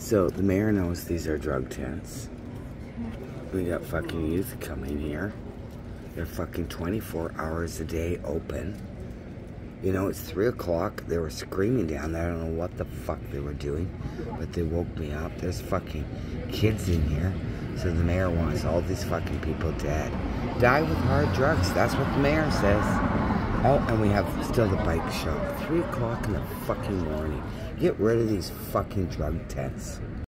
So the mayor knows these are drug tents. We got fucking youth coming here. They're fucking 24 hours a day open. You know, it's 3 o'clock. They were screaming down there. I don't know what the fuck they were doing, but they woke me up. There's fucking kids in here. So the mayor wants all these fucking people dead. Die with hard drugs. That's what the mayor says. Oh, and we have still the bike shop. 3 o'clock in the fucking morning. Get rid of these fucking drug tents.